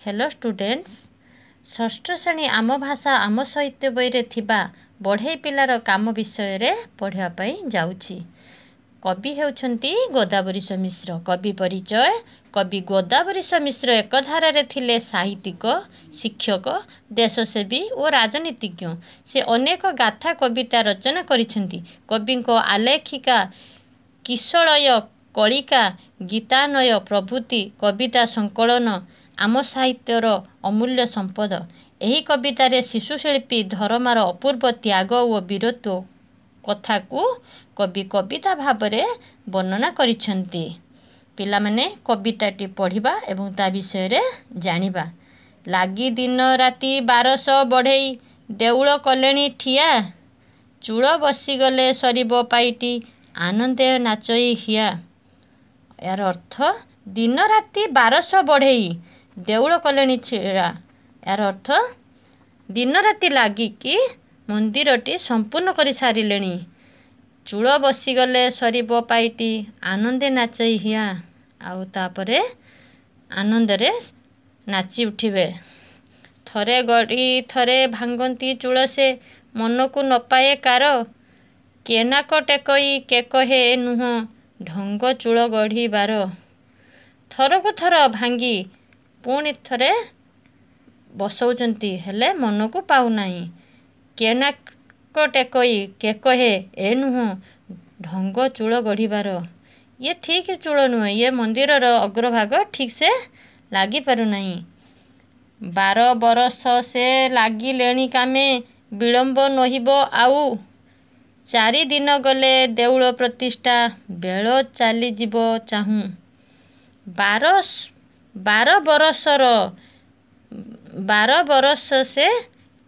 Hello students ଷଷ୍ଠ ଶ୍ରେଣୀ ଆମ ଭାଷା ଆମ ସାହିତ୍ୟ ବହିରେ ଥିବା ବଢ଼େଇ ପିଲାର କାମ ବିଷୟରେ ପଢ଼ିବା ପାଇଁ ଯାଉଛି। କବି ହେଉଛନ୍ତି ଗୋଦାବରୀଶ ମିଶ୍ର କବି ପରିଚୟ। କବି ଗୋଦାବରୀଶ ମିଶ୍ର ଏକଧାରାରେ ଥିଲେ ସାହିତ୍ୟିକ ଶିକ୍ଷକ ଦେଶସେବୀ ଓ ରାଜନୀତିଜ୍ଞ। ସେ ଅନେକ ଗାଥା କବିତା ରଚନା କରିଛନ୍ତି। କବିଙ୍କ ଆଲେଖିକା କିଶଳୟ କଳିକା ଗୀତାନୟ ପ୍ରଭୃତି କବିତା ସଂକଳନ ଆମ ସାହିତ୍ୟର ଅମୂଲ୍ୟ ସମ୍ପଦ। ଏହି କବିତାରେ ଶିଶୁଶିଳ୍ପୀ ଧରମାର ଅପୂର୍ବ ତ୍ୟାଗ ଓ ବୀରତ୍ୱ କଥାକୁ କବି କବିତା ଭାବରେ ବର୍ଣ୍ଣନା କରିଛନ୍ତି। ପିଲାମାନେ କବିତାଟି ପଢ଼ିବା ଏବଂ ତା ବିଷୟରେ ଜାଣିବା। ଲାଗି ଦିନ ରାତି ବାରଶହ ବଢ଼େଇ ଦେଉଳ କଲେଣି ଠିଆ। ଚୂଳ ବସିଗଲେ ସରିବ ପାଇଟି ଆନନ୍ଦେ ନାଚଇ ହିଆ। ଏହାର ଅର୍ଥ ଦିନ ରାତି ବାରଶହ ବଢ଼େଇ ଦେଉଳ କଲେଣି ଛିଡ଼ା। ଏହାର ଅର୍ଥ ଦିନ ରାତି ଲାଗିକି ମନ୍ଦିରଟି ସମ୍ପୂର୍ଣ୍ଣ କରି ସାରିଲେଣି ଚୂଳ ବସିଗଲେ ସରିବ ପାଇଟି ଆନନ୍ଦେ ନାଚଇ ହିଆ ଆଉ ତାପରେ ଆନନ୍ଦରେ ନାଚି ଉଠିବେ। ଥରେ ଗଢ଼ି ଥରେ ଭାଙ୍ଗନ୍ତି ଚୂଳ ସେ ମନକୁ ନପାଏ କାର। କେନାକ ଟେକଇ କେ କହେ ନୁହଁ ଢଙ୍ଗ ଚୂଳ ଗଢ଼ିବାର। ଥରକୁ ଥର ଭାଙ୍ଗି ପୁଣି ଥରେ ବସଉଛନ୍ତି ହେଲେ ମନକୁ ପାଉନାହିଁ। କେନାକ ଟେକଇ କେ କହେ ଏ ନୁହଁ ଢଙ୍ଗ ଚୂଳ ଗଢ଼ିବାର। ଇଏ ଠିକ୍ ଚୂଳ ନୁହେଁ ଇଏ ମନ୍ଦିରର ଅଗ୍ରଭାଗ ଠିକ୍ ସେ ଲାଗିପାରୁନାହିଁ। ବାର ବରଷ ସେ ଲାଗିଲେଣି କାମେ ବିଳମ୍ବ ନହିବ ଆଉ। ଚାରି ଦିନ ଗଲେ ଦେଉଳ ପ୍ରତିଷ୍ଠା ବେଳ ଚାଲିଯିବ ଚାହୁଁ। ବାର ବାର ବରଷର ବାର ବରଷ ସେ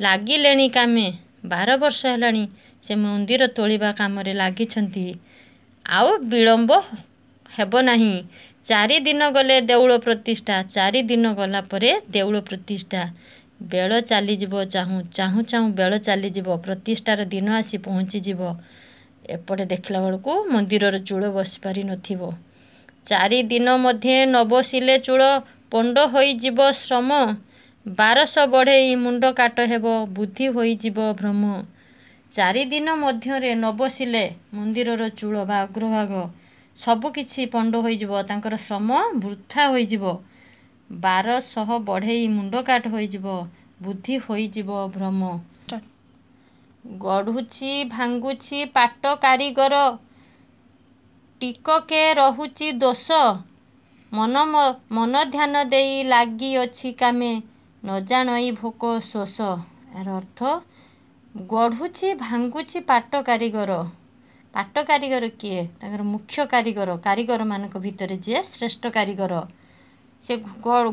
ଲାଗିଲେଣି କାମେ। ବାର ବର୍ଷ ହେଲାଣି ସେ ମନ୍ଦିର ତୋଳିବା କାମରେ ଲାଗିଛନ୍ତି। ଆଉ ବିଳମ୍ବ ହେବ ନାହିଁ। ଚାରି ଦିନ ଗଲେ ଦେଉଳ ପ୍ରତିଷ୍ଠା ଚାରି ଦିନ ଗଲା ପରେ ଦେଉଳ ପ୍ରତିଷ୍ଠା। ବେଳ ଚାଲିଯିବ ଚାହୁଁ ଚାହୁଁ ଚାହୁଁ ବେଳ ଚାଲିଯିବ ପ୍ରତିଷ୍ଠାର ଦିନ ଆସି ପହଞ୍ଚିଯିବ। ଏପଟେ ଦେଖିଲା ବେଳକୁ ମନ୍ଦିରର ଚୂଳ ବସି ଚାରି ଦିନ ମଧ୍ୟେ ନ ବସିଲେ ଚୂଳ ପଣ୍ଡ ହୋଇଯିବ ଶ୍ରମ। ବାରଶହ ବଢ଼େଇ ମୁଣ୍ଡ କାଟ ହେବ ବୁଦ୍ଧି ହୋଇଯିବ ଭ୍ରମ। ଚାରି ଦିନ ମଧ୍ୟରେ ନ ବସିଲେ ମନ୍ଦିରର ଚୂଳ ବା ଅଗ୍ରଭାଗ। ସବୁକିଛି ପଣ୍ଡ ହୋଇଯିବ ତାଙ୍କର ଶ୍ରମ ବୃଥା ହୋଇଯିବ। ବାରଶହ ବଢ଼େଇ ମୁଣ୍ଡ କାଟ ହୋଇଯିବ ବୁଦ୍ଧି ହୋଇଯିବ ଭ୍ରମ। ଗଢ଼ୁଛି ଭାଙ୍ଗୁଛି ପାଟ କାରିଗର ଟିକକେ ରହୁଛି ଦୋଷ। ମନ ମନ ଧ୍ୟାନ ଦେଇ ଲାଗିଅଛି କାମେ ନ ଜାଣଇ ଭୋକ ଶୋଷ। ଏହାର ଅର୍ଥ ଗଢ଼ୁଛି ଭାଙ୍ଗୁଛି ପାଟ କାରିଗର। ପାଟ କାରିଗର କିଏ? ତାଙ୍କର ମୁଖ୍ୟ କାରିଗର କାରିଗରମାନଙ୍କ ଭିତରେ ଯିଏ ଶ୍ରେଷ୍ଠ କାରିଗର। ସେ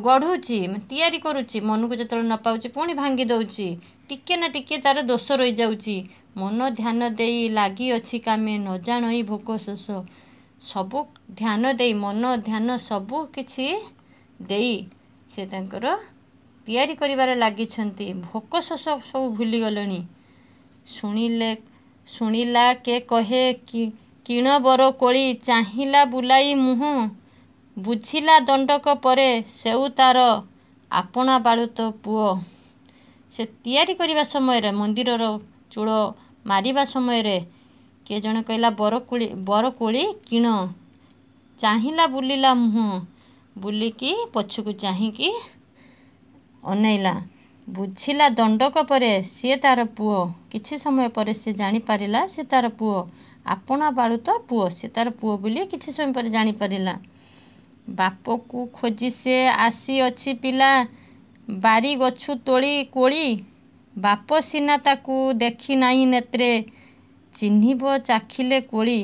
ଗଢ଼ୁଛି ତିଆରି କରୁଛି ମନକୁ ଯେତେବେଳେ ନ ପାଉଛି ପୁଣି ଭାଙ୍ଗି ଦେଉଛି। ଟିକେ ନା ଟିକେ ତାର ଦୋଷ ରହିଯାଉଛି। ମନ ଧ୍ୟାନ ଦେଇ ଲାଗିଅଛି କାମେ ନ ଜାଣଇ ଭୋକ ଶୋଷ। ସବୁ ଧ୍ୟାନ ଦେଇ ମନ ଧ୍ୟାନ ସବୁ କିଛି ଦେଇ ସେ ତାଙ୍କର ତିଆରି କରିବାରେ ଲାଗିଛନ୍ତି। ଭୋକ ଶୋଷ ସବୁ ଭୁଲିଗଲେଣି। ଶୁଣିଲେ ଶୁଣିଲା କେ କହେ କିଣ ବର କୋଳି ଚାହିଁଲା ବୁଲାଇ ମୁହଁ ବୁଝିଲା ଦଣ୍ଡକ ପରେ ସେଉ ତାର ଆପଣା ବାଳୁତ ପୁଅ। ସେ ତିଆରି କରିବା ସମୟରେ ମନ୍ଦିରର ଚୂଳ ମାରିବା ସମୟରେ କିଏ ଜଣେ କହିଲା ବରକୋଳି ବରକୋଳି କିଣ। ଚାହିଁଲା ବୁଲିଲା ମୁହଁ ବୁଲିକି ପଛକୁ ଚାହିଁକି ଅନେଇଲା। ବୁଝିଲା ଦଣ୍ଡକ ପରେ ସିଏ ତାର ପୁଅ। କିଛି ସମୟ ପରେ ସେ ଜାଣିପାରିଲା ସେ ତାର ପୁଅ। ଆପଣା ବାଳୁତ ପୁଅ ସେ ତାର ପୁଅ ବୋଲି କିଛି ସମୟ ପରେ ଜାଣିପାରିଲା। ବାପକୁ ଖୋଜି ସେ ଆସିଅଛି ପିଲା ବାରି ଗଛୁ ତୋଳି କୋଳି। ବାପ ସିନା ତାକୁ ଦେଖି ନାହିଁ ନେତ୍ରେ ଚିହ୍ନିବ ଚାଖିଲେ କୋଳି।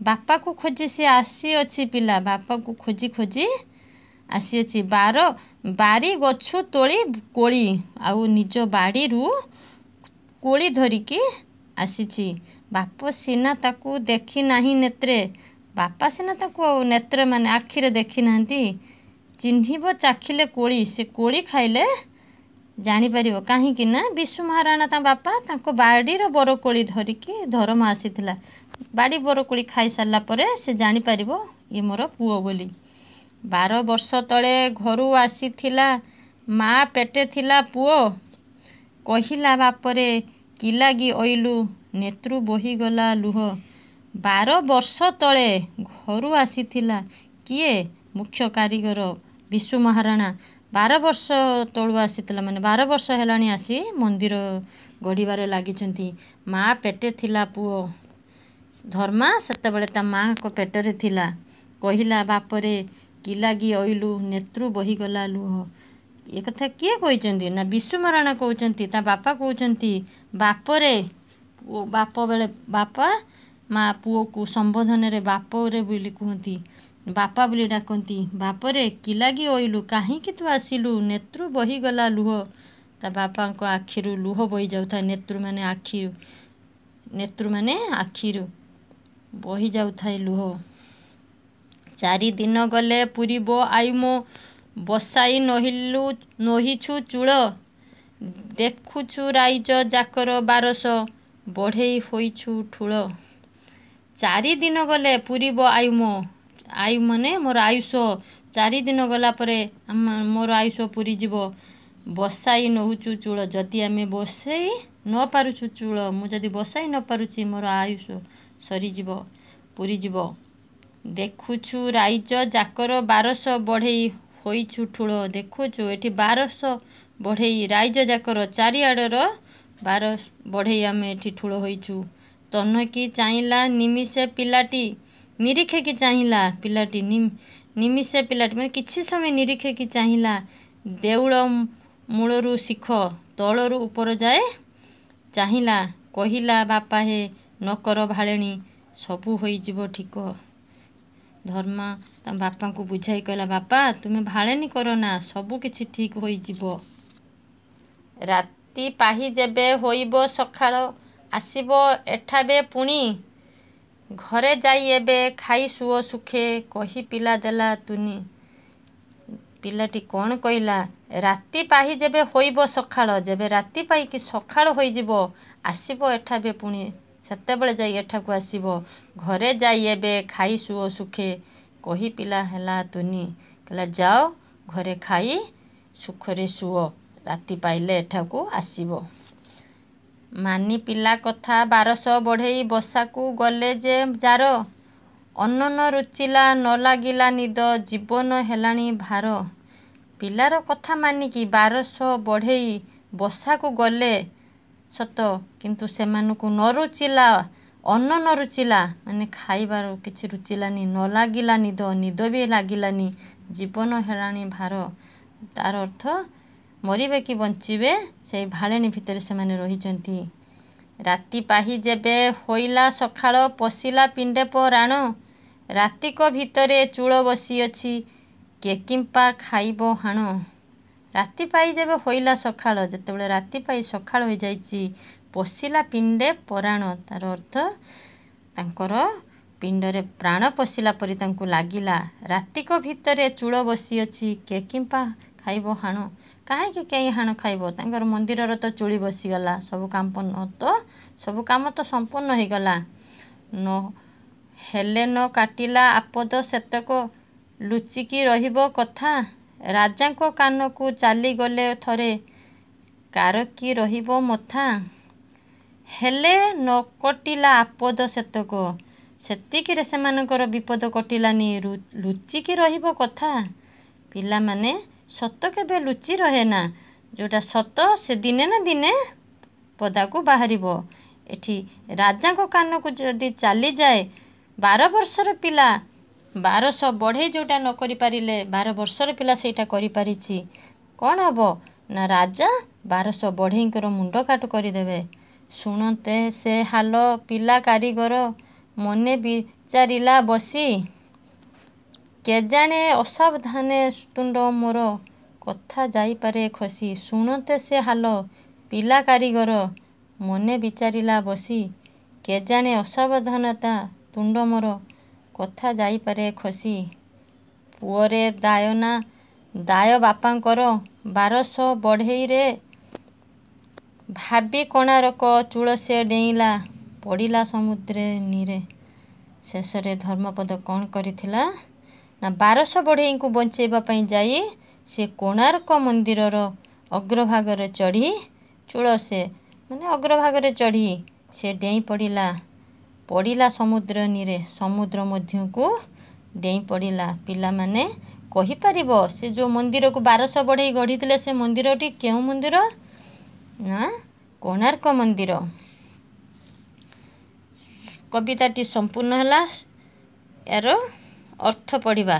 ବାପାକୁ ଖୋଜି ସେ ଆସିଅଛି ପିଲା ବାପାକୁ ଖୋଜି ଖୋଜି ଆସିଅଛି। ବାର ବାରି ଗଛୁ ତୋଳି କୋଳି ଆଉ ନିଜ ବାଡ଼ିରୁ କୋଳି ଧରିକି ଆସିଛି। ବାପ ସିନା ତାକୁ ଦେଖି ନାହିଁ ନେତ୍ରେ ବାପା ସିନା ତାକୁ ନେତ୍ର ମାନେ ଆଖିରେ ଦେଖିନାହାନ୍ତି ଚିହ୍ନିବ ଚାଖିଲେ କୋଳି ସେ କୋଳି ଖାଇଲେ ଜାଣିପାରିବ। କାହିଁକି ନା ବିଶୁ ମହାରାଣା ତା ବାପା ତାଙ୍କ ବାଡ଼ିର ବରକୋଳି ଧରିକି ଧରମା ଆସିଥିଲା। ବାଡ଼ି ବରକୋଳି ଖାଇସାରିଲା ପରେ ସେ ଜାଣିପାରିବ ଇଏ ମୋର ପୁଅ ବୋଲି। ବାର ବର୍ଷ ତଳେ ଘରୁ ଆସିଥିଲା ମା ପେଟେ ଥିଲା ପୁଅ। କହିଲା ବାପରେ କିଲାଗି ଅଇଲୁ ନେତ୍ରୁ ବୋହିଗଲା ଲୁହ। ବାର ବର୍ଷ ତଳେ ଘରୁ ଆସିଥିଲା। କିଏ? ମୁଖ୍ୟ କାରିଗର ବିଶୁ ମହାରାଣା। ବାର ବର୍ଷ ତଳୁ ଆସିଥିଲା ମାନେ ବାର ବର୍ଷ ହେଲାଣି ଆସି ମନ୍ଦିର ଗଢ଼ିବାରେ ଲାଗିଛନ୍ତି। ମା ପେଟେ ଥିଲା ପୁଅ। ଧର୍ମା ସେତେବେଳେ ତା ମାଆଙ୍କ ପେଟରେ ଥିଲା। କହିଲା ବାପରେ କିଲାଗି ଅଇଲୁ ନେତ୍ରୁ ବହିଗଲା ଲୁହ। ଏ କଥା କିଏ କହିଛନ୍ତି? ନା ବିଶୁ ମହାରାଣା କହୁଛନ୍ତି ତା ବାପା କହୁଛନ୍ତି ବାପରେ ବାପ ବେଳେ ବାପା ମା ପୁଅକୁ ସମ୍ବୋଧନରେ ବାପରେ ବୋଲି କୁହନ୍ତି। ବାପା ବୋଲି ଡାକନ୍ତି। ବାପରେ କିଲାଗି ଅଇଲୁ କାହିଁକି ତୁ ଆସିଲୁ? ନେତ୍ରୁ ବହିଗଲା ଲୁହ। ତା ବାପାଙ୍କ ଆଖିରୁ ଲୁହ ବହି ଯାଉଥାଏ ନେତ୍ରୁ ମାନେ ଆଖିରୁ। ନେତ୍ରୁ ମାନେ ଆଖିରୁ ବହି ଯାଉଥାଏ ଲୁହ। ଚାରି ଦିନ ଗଲେ ପୁରିବ ଆୟୁମ ବସାଇ ନହିଲୁ ନହିଛୁ ଚୂଳ। ଦେଖୁଛୁ ରାଇଜ ଯାକର ବାରଶ। ବଢ଼େଇ ହୋଇଛୁ ଠୁଳ। ଚାରି ଦିନ ଗଲେ ପୁରିବ ଆୟୁମ ଆୟୁ ମାନେ ମୋର ଆୟୁଷ ଚାରି ଦିନ ଗଲା ପରେ ମୋର ଆୟୁଷ ପୁରିଯିବ। ବସାଇ ନଉଛୁ ଚୂଳ। ଯଦି ଆମେ ବସାଇ ନ ପାରୁଛୁ ଚୂଳ ମୁଁ ଯଦି ବସାଇ ନ ପାରୁଛି ମୋର ଆୟୁଷ ସରିଯିବ ପୁରିଯିବ। ଦେଖୁଛୁ ରାଇଜ ଯାକର ବାରଶ ବଢ଼େଇ ହୋଇଛୁ ଠୁଳ। ଦେଖୁଛୁ ଏଠି ବାରଶ ବଢ଼େଇ ରାଇଜ ଯାକର ଚାରିଆଡ଼ର ବାର ବଢ଼େଇ ଆମେ ଏଠି ଠୁଳ ହୋଇଛୁ। ତନକି ଚାହିଁଲା ନିମିଷେ ପିଲାଟି ନିରୀକ୍ଷେକି ଚାହିଁଲା ପିଲାଟି ନିମିଷେ ପିଲାଟି ମାନେ କିଛି ସମୟ ନିରୀକ୍ଷେକି ଚାହିଁଲା ଦେଉଳ ମୂଳରୁ ଶିଖ ତଳରୁ ଉପର ଯାଏ ଚାହିଁଲା କହିଲା ବାପା ହେ ନକର ଭାଳେଣି ସବୁ ହୋଇଯିବ ଠିକ। ଧର୍ମା ତା ବାପାଙ୍କୁ ବୁଝାଇ କହିଲା ବାପା ତୁମେ ଭାଳେଣି କର ନା ସବୁ କିଛି ଠିକ ହୋଇଯିବ। ରାତି ପାହି ଯେବେ ହୋଇବ ସକାଳ ଆସିବ ଏଠାବେ ପୁଣି ଘରେ ଯାଇ ଏବେ ଖାଇ ସୁଅ ସୁଖେ କହି ପିଲା ଦେଲା ତୁନି। ପିଲାଟି କ'ଣ କହିଲା? ରାତି ପାହି ଯେବେ ହୋଇବ ସକାଳ ଯେବେ ରାତି ପାଇକି ସକାଳ ହୋଇଯିବ ଆସିବ ଏଠାବେ ପୁଣି ସେତେବେଳେ ଯାଇ ଏଠାକୁ ଆସିବ। ଘରେ ଯାଇ ଏବେ ଖାଇ ସୁଅ ସୁଖେ କହି ପିଲା ହେଲା ତୁନି। କହିଲା ଯାଅ ଘରେ ଖାଇ ସୁଖରେ ସୁଅ ରାତି ପାଇଲେ ଏଠାକୁ ଆସିବ। ମାନି ପିଲା କଥା ବାରଶ ବଢ଼େଇ ବସାକୁ ଗଲେ ଯେ ଯାର ଅନ୍ନ ରୁଚିଲା ନ ଲାଗିଲା ନିଦ ଜୀବନ ହେଲାଣି ଭାର। ପିଲାର କଥା ମାନିକି ବାରଶ ବଢ଼େଇ ବସାକୁ ଗଲେ ସତ କିନ୍ତୁ ସେମାନଙ୍କୁ ନ ରୁଚିଲା ଅନ୍ନ ନ ରୁଚିଲା ମାନେ ଖାଇବାର କିଛି ରୁଚିଲାନି ନ ଲାଗିଲା ନିଦ ନିଦ ବି ଲାଗିଲାନି ଜୀବନ ହେଲାଣି ଭାର। ତାର ଅର୍ଥ ମରିବେ କି ବଞ୍ଚିବେ ସେଇ ଭାଳେଣି ଭିତରେ ସେମାନେ ରହିଛନ୍ତି। ରାତି ପାହି ଯେବେ ହୋଇଲା ସକାଳ ପଶିଲା ପିଣ୍ଡେ ପରାଣ ରାତିକ ଭିତରେ ଚୂଳ ବସିଅଛି କେକିମ୍ପା ଖାଇବ ହାଣ। ରାତି ପାଇ ଯେବେ ହୋଇଲା ସକାଳ ଯେତେବେଳେ ରାତି ପାଇ ସକାଳ ହୋଇଯାଇଛି ପଶିଲା ପିଣ୍ଡେ ପରାଣ। ତାର ଅର୍ଥ ତାଙ୍କର ପିଣ୍ଡରେ ପ୍ରାଣ ପଶିଲା ପରି ତାଙ୍କୁ ଲାଗିଲା। ରାତିକ ଭିତରେ ଚୂଳ ବସିଅଛି କେକିମ୍ପା ଖାଇବ ହାଣ। କାହିଁକି କେହି ହାଣ ଖାଇବ? ତାଙ୍କର ମନ୍ଦିରର ତ ଚୁଳି ବସିଗଲା ସବୁ କାମ ତ ସବୁ କାମ ତ ସମ୍ପୂର୍ଣ୍ଣ ହେଇଗଲା। ନ ହେଲେ ନ କାଟିଲା ଆପଦ ସେତକ ଲୁଚିକି ରହିବ କଥା। ରାଜାଙ୍କ କାନକୁ ଚାଲିଗଲେ ଥରେ କାରକି ରହିବ ମଥା। ହେଲେ ନ କଟିଲା ଆପଦ ସେତକ ସେତିକିରେ ସେମାନଙ୍କର ବିପଦ କଟିଲାନି। ଲୁଚିକି ରହିବ କଥା। ପିଲାମାନେ ସତ କେବେ ଲୁଚି ରହେ ନା? ଯେଉଁଟା ସତ ସେ ଦିନେ ନା ଦିନେ ପଦାକୁ ବାହାରିବ। ଏଠି ରାଜାଙ୍କ କାନକୁ ଯଦି ଚାଲିଯାଏ ବାର ବର୍ଷର ପିଲା ବାରଶହ ବଢ଼େଇ ଯେଉଁଟା ନ କରିପାରିଲେ ବାର ବର୍ଷର ପିଲା ସେଇଟା କରିପାରିଛି। କ'ଣ ହେବ? ନା ରାଜା ବାରଶହ ବଢ଼େଇଙ୍କର ମୁଣ୍ଡ କାଟ କରିଦେବେ। ଶୁଣନ୍ତେ ସେ ହାଲ ପିଲା କାରିଗର ମନେ ବିଚାରିଲା ବସି କେଜାଣେ ଅସାବଧାନେ ତୁଣ୍ଡ ମୋର। କଥା ଯାଇପାରେ ଖସି। ଶୁଣନ୍ତେ ସେ ହାଲ। ପିଲା କାରିଗର। ମନେ ବିଚାରିଲା ବସି। କେଜାଣେ ଅସାବଧାନତା ତୁଣ୍ଡ ମୋର। କଥା ଯାଇପାରେ ଖସି। ପୁଅରେ ଦାୟ ନା? ଦାୟ ବାପାଙ୍କର। ବାରଶ ବଢ଼େଇରେ। ଭାବି କୋଣାର୍କ ଚୂଳ ସେ ଡେଇଁଲା। ପଡ଼ିଲା ସମୁଦ୍ରେ ନୀରେ। ଶେଷରେ ଧର୍ମପଦ କ'ଣ କରିଥିଲା? ନା ବାରଶହ ବଢ଼େଇଙ୍କୁ ବଞ୍ଚେଇବା ପାଇଁ ଯାଇ ସେ କୋଣାର୍କ ମନ୍ଦିରର ଅଗ୍ରଭାଗରେ ଚଢ଼ି ଚୂଳ ସେ ମାନେ ଅଗ୍ରଭାଗରେ ଚଢ଼ି ସେ ଡେଇଁ ପଡ଼ିଲା। ପଡ଼ିଲା ସମୁଦ୍ର ନୀରେ ସମୁଦ୍ର ମଧ୍ୟକୁ ଡେଇଁ ପଡ଼ିଲା। ପିଲାମାନେ କହିପାରିବ ସେ ଯେଉଁ ମନ୍ଦିରକୁ ବାରଶହ ବଢ଼େଇ ଗଢ଼ିଥିଲେ ସେ ମନ୍ଦିରଟି କେଉଁ ମନ୍ଦିର? ନା କୋଣାର୍କ ମନ୍ଦିର। କବିତାଟି ସମ୍ପୂର୍ଣ୍ଣ ହେଲା। ଏହାର ଅର୍ଥ ପଢ଼ିବା।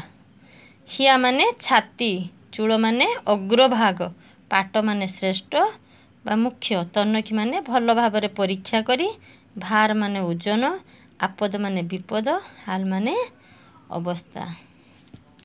ହିଆ ମାନେ ଛାତି ଚୂଳ ମାନେ ଅଗ୍ରଭାଗ ପାଟ ମାନେ ଶ୍ରେଷ୍ଠ ବା ମୁଖ୍ୟ। ତନଖି ମାନେ ଭଲ ଭାବରେ ପରୀକ୍ଷା କରି ଭାର ମାନେ ଓଜନ ଆପଦ ମାନେ ବିପଦ ହାଲ ମାନେ ଅବସ୍ଥା।